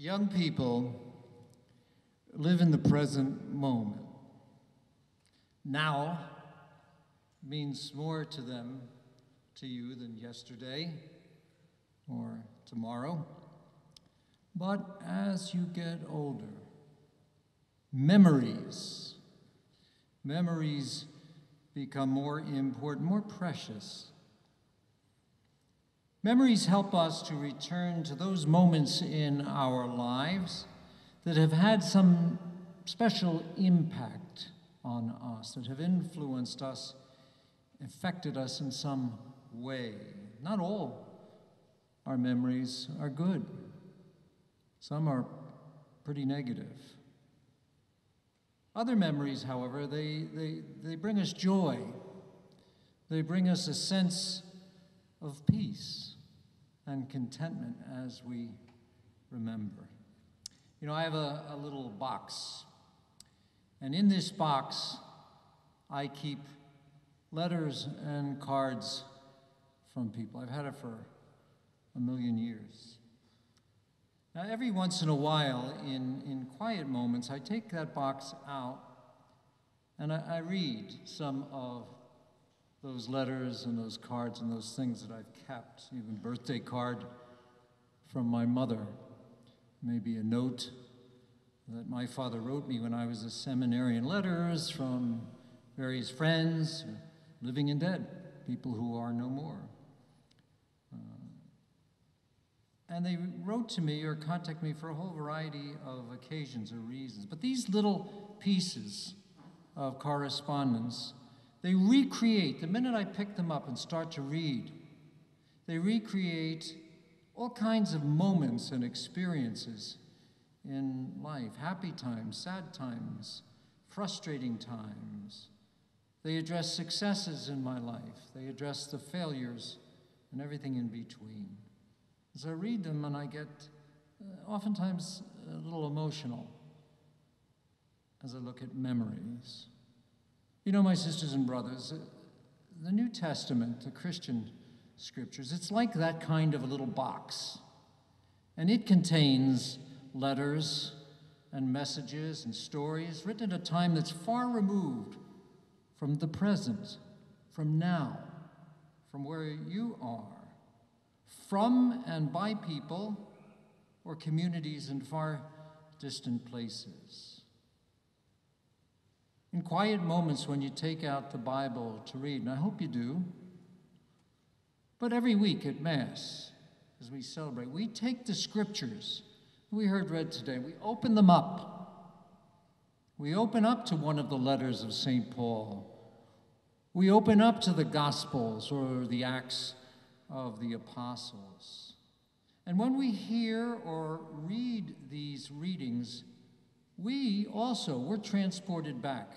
Young people live in the present moment. Now means more to them, to you, than yesterday or tomorrow. But as you get older, memories, memories become more important, more precious. Memories help us to return to those moments in our lives that have had some special impact on us, that have influenced us, affected us in some way. Not all our memories are good, some are pretty negative. Other memories, however, they, they, they bring us joy. They bring us a sense of peace and contentment as we remember. You know, I have a, a little box, and in this box, I keep letters and cards from people. I've had it for a million years. Now, every once in a while, in, in quiet moments, I take that box out and I, I read some of those letters and those cards and those things that I've kept, even birthday card from my mother, maybe a note that my father wrote me when I was a seminarian, letters from various friends, living and dead, people who are no more. Uh, and they wrote to me or contacted me for a whole variety of occasions or reasons. But these little pieces of correspondence, they recreate, the minute I pick them up and start to read, they recreate all kinds of moments and experiences in life happy times, sad times, frustrating times. They address successes in my life, they address the failures and everything in between. As I read them, and I get uh, oftentimes a little emotional as I look at memories. You know, my sisters and brothers, uh, the New Testament, the Christian scriptures, it's like that kind of a little box. And it contains letters and messages and stories written at a time that's far removed from the present, from now, from where you are from and by people or communities in far distant places. In quiet moments when you take out the Bible to read, and I hope you do, but every week at Mass, as we celebrate, we take the scriptures we heard read today, we open them up. We open up to one of the letters of St. Paul. We open up to the Gospels or the Acts of the apostles. And when we hear or read these readings, we also, we're transported back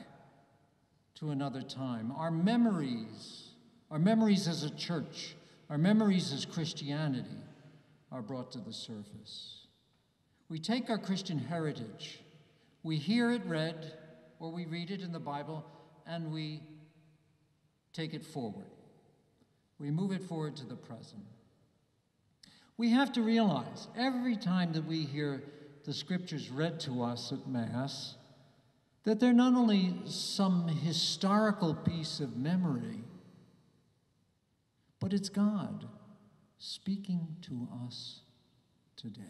to another time. Our memories, our memories as a church, our memories as Christianity are brought to the surface. We take our Christian heritage, we hear it read, or we read it in the Bible, and we take it forward. We move it forward to the present. We have to realize every time that we hear the scriptures read to us at Mass, that they're not only some historical piece of memory, but it's God speaking to us today.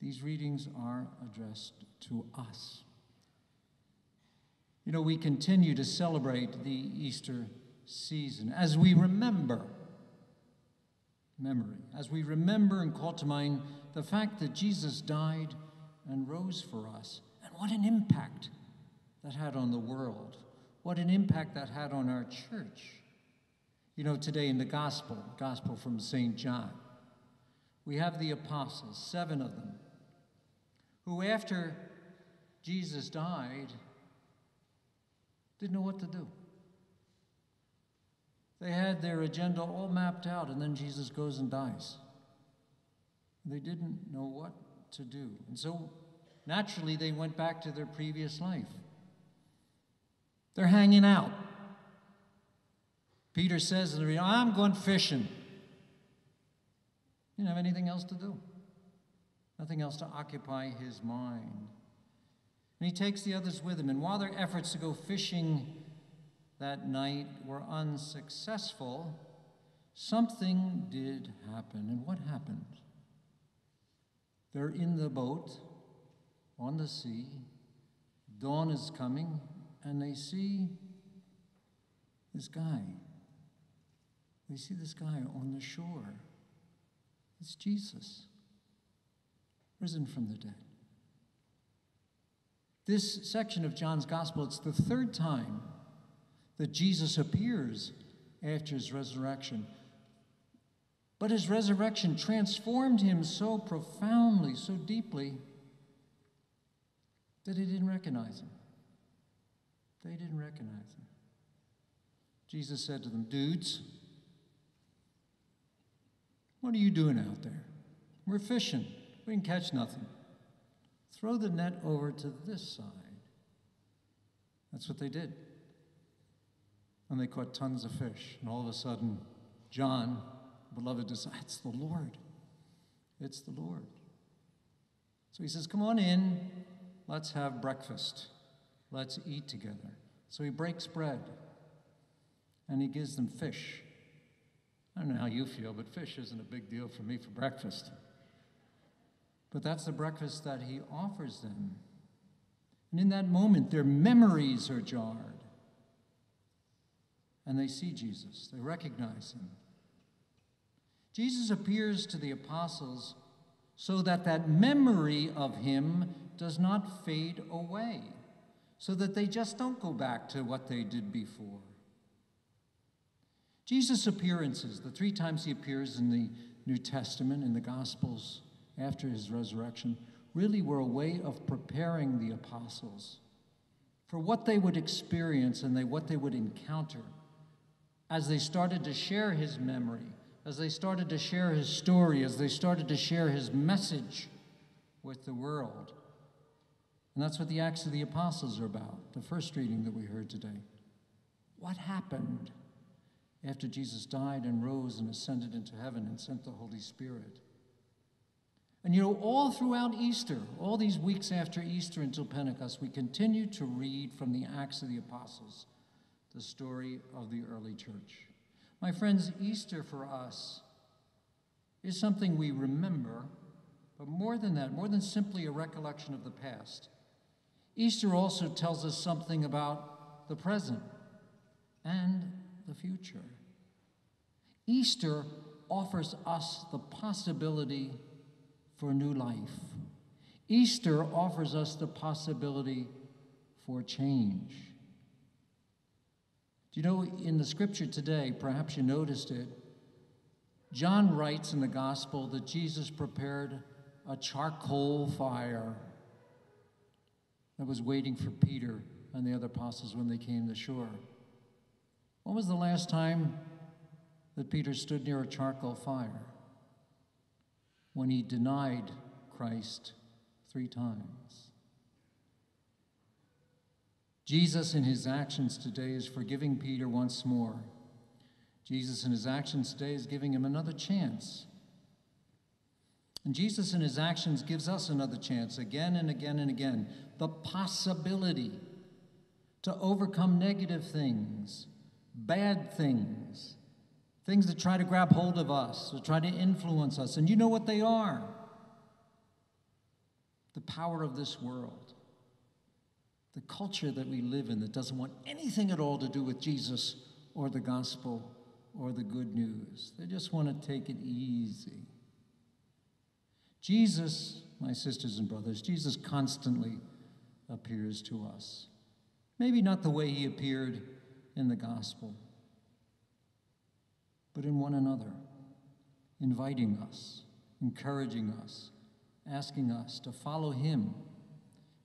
These readings are addressed to us. You know, we continue to celebrate the Easter season, as we remember memory, as we remember and call to mind the fact that Jesus died and rose for us, and what an impact that had on the world, what an impact that had on our church. You know, today in the gospel, gospel from St. John, we have the apostles, seven of them, who after Jesus died, didn't know what to do. They had their agenda all mapped out, and then Jesus goes and dies. They didn't know what to do. And so naturally, they went back to their previous life. They're hanging out. Peter says in the reading, I'm going fishing. You don't have anything else to do. nothing else to occupy his mind. And he takes the others with him. And while their efforts to go fishing that night were unsuccessful, something did happen. And what happened? They're in the boat on the sea. Dawn is coming, and they see this guy. They see this guy on the shore. It's Jesus, risen from the dead. This section of John's Gospel, it's the third time that Jesus appears after his resurrection. But his resurrection transformed him so profoundly, so deeply, that he didn't recognize him. They didn't recognize him. Jesus said to them, Dudes, what are you doing out there? We're fishing. We can catch nothing. Throw the net over to this side. That's what they did. And they caught tons of fish. And all of a sudden, John, beloved disciple, it's the Lord. It's the Lord. So he says, Come on in, let's have breakfast. Let's eat together. So he breaks bread and he gives them fish. I don't know how you feel, but fish isn't a big deal for me for breakfast. But that's the breakfast that he offers them. And in that moment, their memories are jarred. And they see Jesus, they recognize him. Jesus appears to the apostles so that that memory of him does not fade away, so that they just don't go back to what they did before. Jesus' appearances, the three times he appears in the New Testament, in the Gospels after his resurrection, really were a way of preparing the apostles for what they would experience and they, what they would encounter as they started to share his memory, as they started to share his story, as they started to share his message with the world. And that's what the Acts of the Apostles are about, the first reading that we heard today. What happened? after Jesus died and rose and ascended into heaven and sent the Holy Spirit. And you know, all throughout Easter, all these weeks after Easter until Pentecost, we continue to read from the Acts of the Apostles the story of the early church. My friends, Easter for us is something we remember, but more than that, more than simply a recollection of the past, Easter also tells us something about the present and the future. Easter offers us the possibility for new life. Easter offers us the possibility for change. Do you know, in the scripture today, perhaps you noticed it, John writes in the gospel that Jesus prepared a charcoal fire that was waiting for Peter and the other apostles when they came to shore. When was the last time that Peter stood near a charcoal fire? When he denied Christ three times. Jesus, in his actions today, is forgiving Peter once more. Jesus, in his actions today, is giving him another chance. And Jesus, in his actions, gives us another chance again and again and again the possibility to overcome negative things bad things, things that try to grab hold of us, that try to influence us. And you know what they are the power of this world, the culture that we live in that doesn't want anything at all to do with Jesus or the gospel or the good news. They just want to take it easy. Jesus, my sisters and brothers, Jesus constantly appears to us. Maybe not the way he appeared in the gospel, but in one another, inviting us, encouraging us, asking us to follow Him,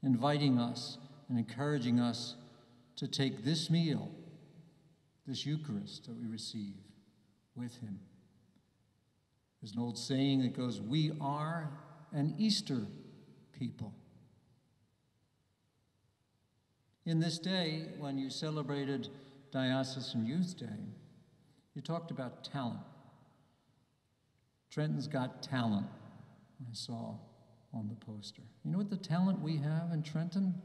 inviting us and encouraging us to take this meal, this Eucharist that we receive with Him. There's an old saying that goes, We are an Easter people. In this day, when you celebrated Diocesan Youth Day, you talked about talent. Trenton's got talent, I saw on the poster. You know what the talent we have in Trenton?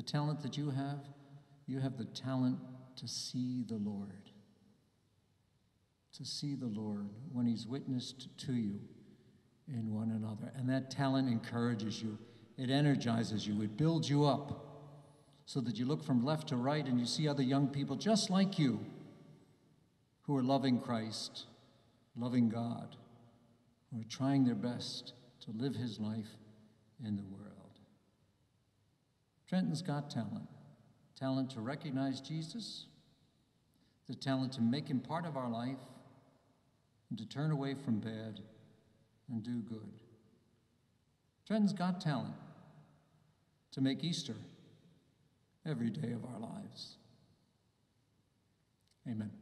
The talent that you have? You have the talent to see the Lord. To see the Lord when He's witnessed to you in one another. And that talent encourages you, it energizes you, it builds you up so that you look from left to right and you see other young people just like you who are loving Christ, loving God, who are trying their best to live His life in the world. Trenton's got talent talent to recognize Jesus, the talent to make him part of our life, and to turn away from bad and do good. Trenton's got talent to make Easter every day of our lives. Amen.